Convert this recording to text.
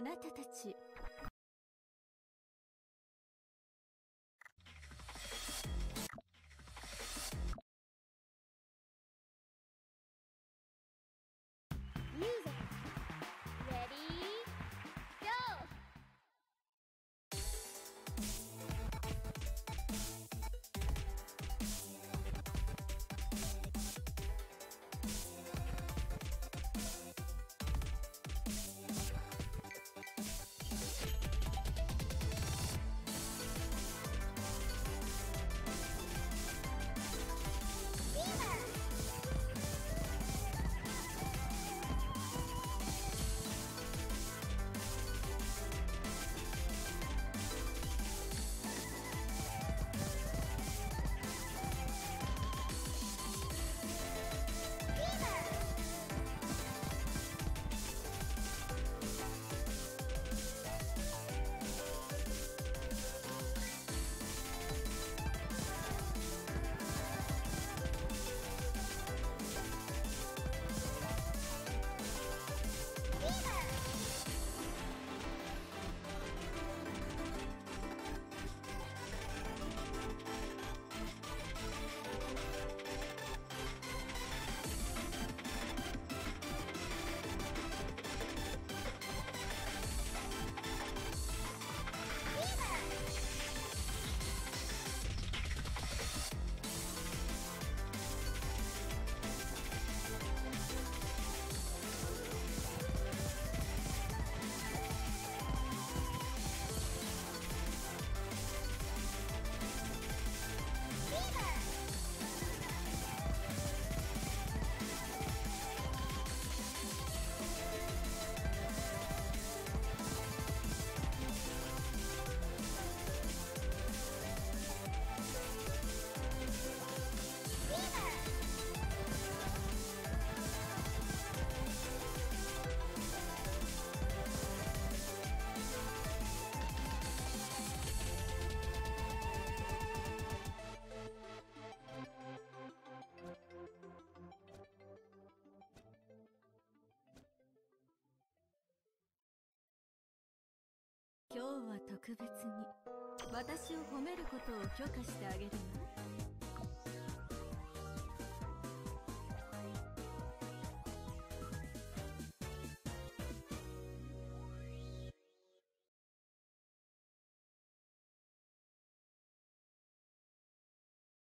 あなたたち。特別に。私を褒めることを許可してあげるわ